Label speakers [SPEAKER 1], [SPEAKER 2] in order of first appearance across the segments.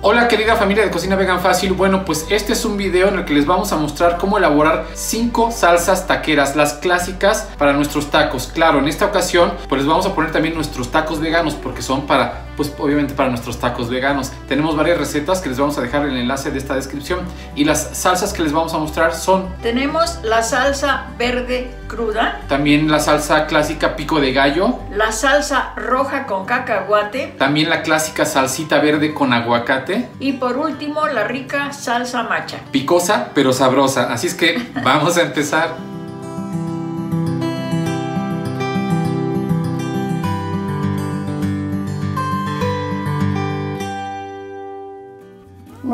[SPEAKER 1] Hola querida familia de Cocina Vegan Fácil, bueno pues este es un video en el que les vamos a mostrar cómo elaborar 5 salsas taqueras, las clásicas para nuestros tacos. Claro, en esta ocasión pues les vamos a poner también nuestros tacos veganos porque son para, pues obviamente para nuestros tacos veganos. Tenemos varias recetas que les vamos a dejar en el enlace de esta descripción y las salsas que les vamos a mostrar son...
[SPEAKER 2] Tenemos la salsa verde cruda.
[SPEAKER 1] También la salsa clásica pico de gallo.
[SPEAKER 2] La salsa roja con cacahuate.
[SPEAKER 1] También la clásica salsita verde con aguacate
[SPEAKER 2] y por último, la rica salsa macha.
[SPEAKER 1] Picosa, pero sabrosa. Así es que vamos a empezar.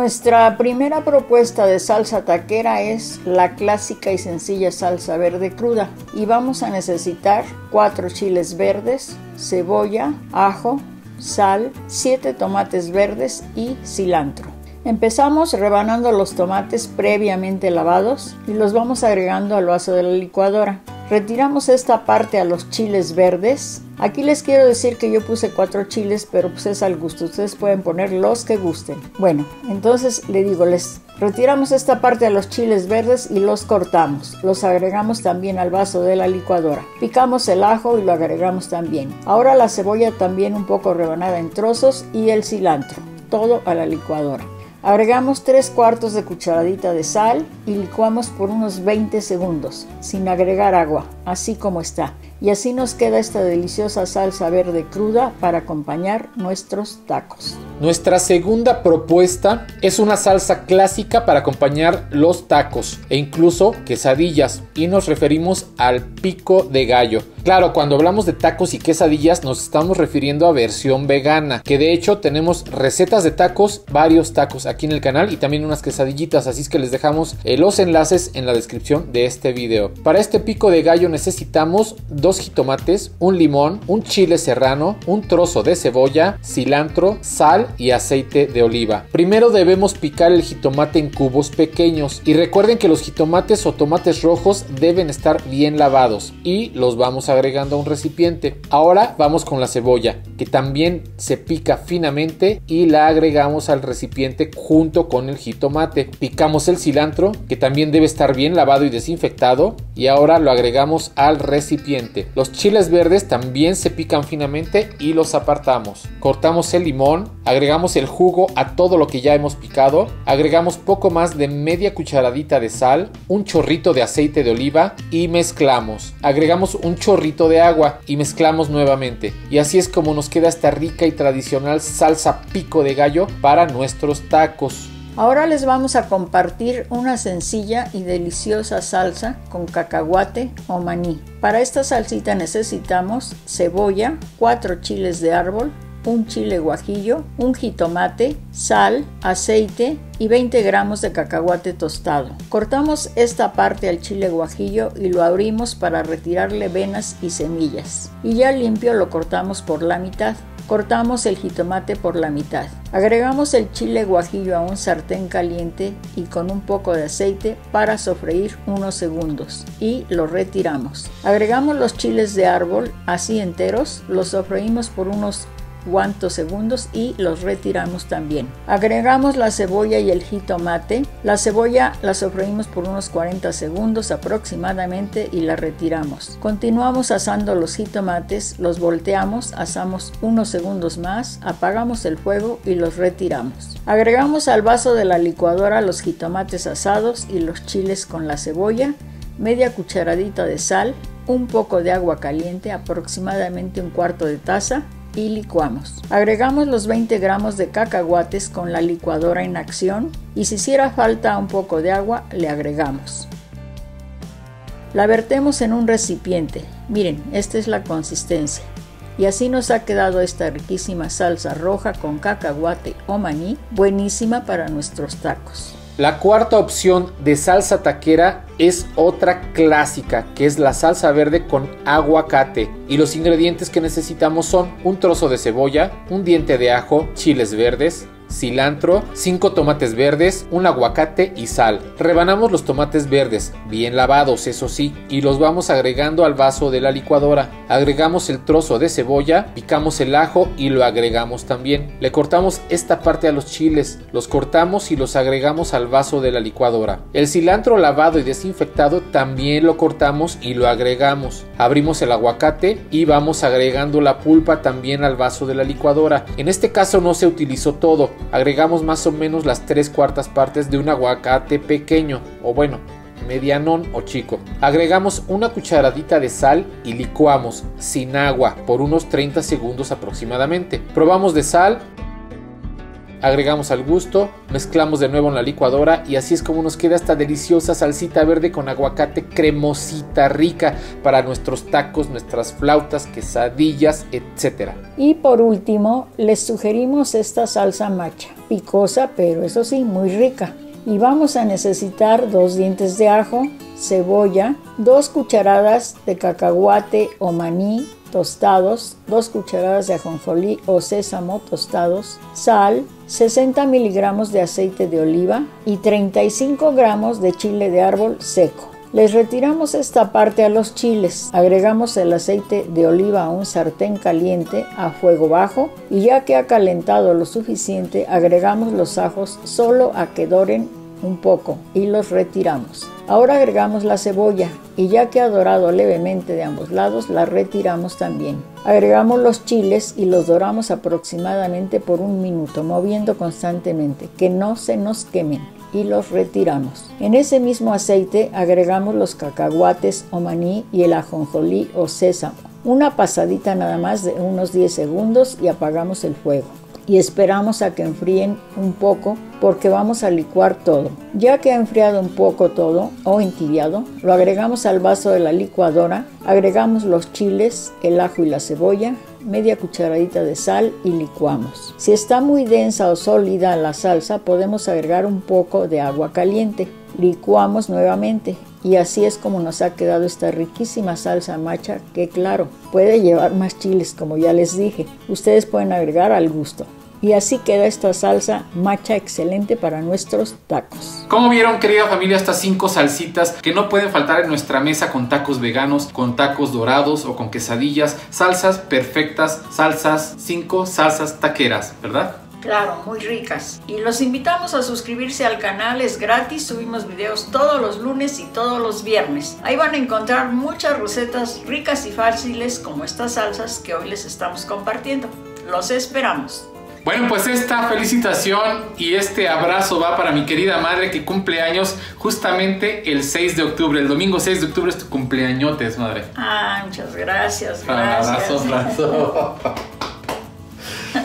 [SPEAKER 2] Nuestra primera propuesta de salsa taquera es la clásica y sencilla salsa verde cruda y vamos a necesitar 4 chiles verdes, cebolla, ajo, sal, 7 tomates verdes y cilantro. Empezamos rebanando los tomates previamente lavados y los vamos agregando al vaso de la licuadora. Retiramos esta parte a los chiles verdes. Aquí les quiero decir que yo puse cuatro chiles, pero pues es al gusto. Ustedes pueden poner los que gusten. Bueno, entonces le digo, les retiramos esta parte a los chiles verdes y los cortamos. Los agregamos también al vaso de la licuadora. Picamos el ajo y lo agregamos también. Ahora la cebolla también un poco rebanada en trozos y el cilantro. Todo a la licuadora. Agregamos 3 cuartos de cucharadita de sal y licuamos por unos 20 segundos, sin agregar agua, así como está. Y así nos queda esta deliciosa salsa verde cruda para acompañar nuestros tacos.
[SPEAKER 1] Nuestra segunda propuesta es una salsa clásica para acompañar los tacos e incluso quesadillas y nos referimos al pico de gallo. Claro, cuando hablamos de tacos y quesadillas nos estamos refiriendo a versión vegana, que de hecho tenemos recetas de tacos, varios tacos aquí en el canal y también unas quesadillitas, así es que les dejamos eh, los enlaces en la descripción de este video. Para este pico de gallo necesitamos dos jitomates, un limón, un chile serrano, un trozo de cebolla, cilantro, sal y aceite de oliva. Primero debemos picar el jitomate en cubos pequeños y recuerden que los jitomates o tomates rojos deben estar bien lavados y los vamos agregando a un recipiente. Ahora vamos con la cebolla que también se pica finamente y la agregamos al recipiente junto con el jitomate. Picamos el cilantro que también debe estar bien lavado y desinfectado y ahora lo agregamos al recipiente. Los chiles verdes también se pican finamente y los apartamos. Cortamos el limón, agregamos el jugo a todo lo que ya hemos picado, agregamos poco más de media cucharadita de sal, un chorrito de aceite de oliva y mezclamos. Agregamos un chorrito de agua y mezclamos nuevamente. Y así es como nos queda esta rica y tradicional salsa pico de gallo para nuestros tacos.
[SPEAKER 2] Ahora les vamos a compartir una sencilla y deliciosa salsa con cacahuate o maní. Para esta salsita necesitamos cebolla, 4 chiles de árbol, un chile guajillo, un jitomate, sal, aceite y 20 gramos de cacahuate tostado. Cortamos esta parte al chile guajillo y lo abrimos para retirarle venas y semillas. Y ya limpio lo cortamos por la mitad. Cortamos el jitomate por la mitad. Agregamos el chile guajillo a un sartén caliente y con un poco de aceite para sofreír unos segundos y lo retiramos. Agregamos los chiles de árbol así enteros, los sofreímos por unos cuantos segundos y los retiramos también. Agregamos la cebolla y el jitomate. La cebolla la sofreímos por unos 40 segundos aproximadamente y la retiramos. Continuamos asando los jitomates, los volteamos, asamos unos segundos más, apagamos el fuego y los retiramos. Agregamos al vaso de la licuadora los jitomates asados y los chiles con la cebolla, media cucharadita de sal, un poco de agua caliente, aproximadamente un cuarto de taza, y licuamos. Agregamos los 20 gramos de cacahuates con la licuadora en acción y si hiciera falta un poco de agua le agregamos. La vertemos en un recipiente. Miren, esta es la consistencia. Y así nos ha quedado esta riquísima salsa roja con cacahuate o maní, buenísima para nuestros tacos.
[SPEAKER 1] La cuarta opción de salsa taquera es otra clásica, que es la salsa verde con aguacate. Y los ingredientes que necesitamos son un trozo de cebolla, un diente de ajo, chiles verdes, cilantro, 5 tomates verdes, un aguacate y sal. Rebanamos los tomates verdes, bien lavados eso sí, y los vamos agregando al vaso de la licuadora. Agregamos el trozo de cebolla, picamos el ajo y lo agregamos también. Le cortamos esta parte a los chiles, los cortamos y los agregamos al vaso de la licuadora. El cilantro lavado y desinfectado también lo cortamos y lo agregamos. Abrimos el aguacate y vamos agregando la pulpa también al vaso de la licuadora. En este caso no se utilizó todo, agregamos más o menos las tres cuartas partes de un aguacate pequeño, o bueno, medianón o chico. Agregamos una cucharadita de sal y licuamos sin agua por unos 30 segundos aproximadamente. Probamos de sal, agregamos al gusto, mezclamos de nuevo en la licuadora y así es como nos queda esta deliciosa salsita verde con aguacate cremosita rica para nuestros tacos, nuestras flautas, quesadillas, etc.
[SPEAKER 2] Y por último, les sugerimos esta salsa macha, picosa pero eso sí, muy rica. Y vamos a necesitar dos dientes de ajo, cebolla, dos cucharadas de cacahuate o maní, tostados, 2 cucharadas de ajonjolí o sésamo tostados, sal, 60 miligramos de aceite de oliva y 35 gramos de chile de árbol seco. Les retiramos esta parte a los chiles, agregamos el aceite de oliva a un sartén caliente a fuego bajo y ya que ha calentado lo suficiente agregamos los ajos solo a que doren un poco y los retiramos. Ahora agregamos la cebolla y ya que ha dorado levemente de ambos lados, la retiramos también. Agregamos los chiles y los doramos aproximadamente por un minuto, moviendo constantemente, que no se nos quemen y los retiramos. En ese mismo aceite agregamos los cacahuates o maní y el ajonjolí o sésamo. Una pasadita nada más de unos 10 segundos y apagamos el fuego y esperamos a que enfríen un poco porque vamos a licuar todo. Ya que ha enfriado un poco todo o entibiado, lo agregamos al vaso de la licuadora, agregamos los chiles, el ajo y la cebolla, media cucharadita de sal y licuamos. Si está muy densa o sólida la salsa, podemos agregar un poco de agua caliente. Licuamos nuevamente y así es como nos ha quedado esta riquísima salsa macha que claro, puede llevar más chiles como ya les dije. Ustedes pueden agregar al gusto. Y así queda esta salsa macha excelente para nuestros tacos.
[SPEAKER 1] Como vieron, querida familia, estas cinco salsitas que no pueden faltar en nuestra mesa con tacos veganos, con tacos dorados o con quesadillas. Salsas perfectas, salsas, cinco salsas taqueras, ¿verdad?
[SPEAKER 2] Claro, muy ricas. Y los invitamos a suscribirse al canal, es gratis, subimos videos todos los lunes y todos los viernes. Ahí van a encontrar muchas recetas ricas y fáciles como estas salsas que hoy les estamos compartiendo. Los esperamos.
[SPEAKER 1] Bueno, pues esta felicitación y este abrazo va para mi querida madre que cumple años justamente el 6 de octubre. El domingo 6 de octubre es tu cumpleañotes, madre.
[SPEAKER 2] Ah, muchas gracias, gracias.
[SPEAKER 1] Abrazo, abrazo.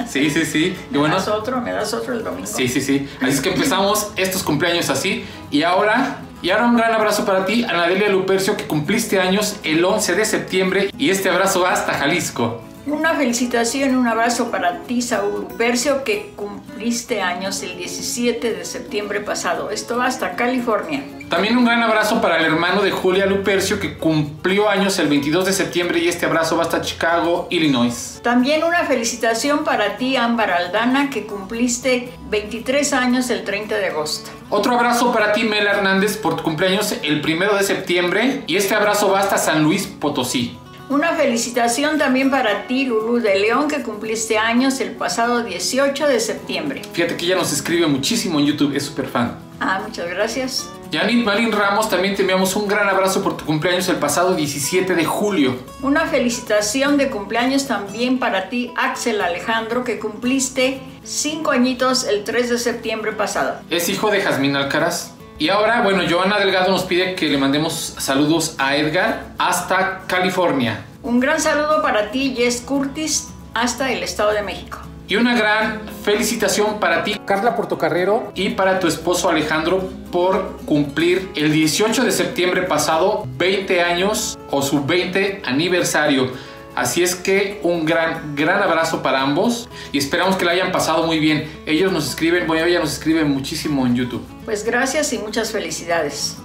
[SPEAKER 1] Sí, sí, sí.
[SPEAKER 2] Y bueno, ¿Me das otro? ¿Me das otro el domingo?
[SPEAKER 1] Sí, sí, sí. Así es que empezamos estos cumpleaños así. Y ahora, y ahora un gran abrazo para ti, Anadelia Lupercio, que cumpliste años el 11 de septiembre. Y este abrazo va hasta Jalisco.
[SPEAKER 2] Una felicitación, un abrazo para ti, Saúl Lupercio, que cumpliste años el 17 de septiembre pasado. Esto va hasta California.
[SPEAKER 1] También un gran abrazo para el hermano de Julia Lupercio, que cumplió años el 22 de septiembre y este abrazo va hasta Chicago, Illinois.
[SPEAKER 2] También una felicitación para ti, Ámbar Aldana, que cumpliste 23 años el 30 de agosto.
[SPEAKER 1] Otro abrazo para ti, Mela Hernández, por tu cumpleaños el 1 de septiembre y este abrazo va hasta San Luis Potosí.
[SPEAKER 2] Una felicitación también para ti, Lulú de León, que cumpliste años el pasado 18 de septiembre.
[SPEAKER 1] Fíjate que ella nos escribe muchísimo en YouTube, es súper fan.
[SPEAKER 2] Ah, muchas gracias.
[SPEAKER 1] Janit Marín Ramos, también te enviamos un gran abrazo por tu cumpleaños el pasado 17 de julio.
[SPEAKER 2] Una felicitación de cumpleaños también para ti, Axel Alejandro, que cumpliste 5 añitos el 3 de septiembre pasado.
[SPEAKER 1] Es hijo de Jazmín Alcaraz. Y ahora, bueno, Joana Delgado nos pide que le mandemos saludos a Edgar hasta California.
[SPEAKER 2] Un gran saludo para ti, Jess Curtis, hasta el Estado de México.
[SPEAKER 1] Y una gran felicitación para ti, Carla Portocarrero, y para tu esposo Alejandro por cumplir el 18 de septiembre pasado 20 años o su 20 aniversario. Así es que un gran, gran abrazo para ambos y esperamos que la hayan pasado muy bien. Ellos nos escriben, bueno, ella nos escribe muchísimo en YouTube.
[SPEAKER 2] Pues gracias y muchas felicidades.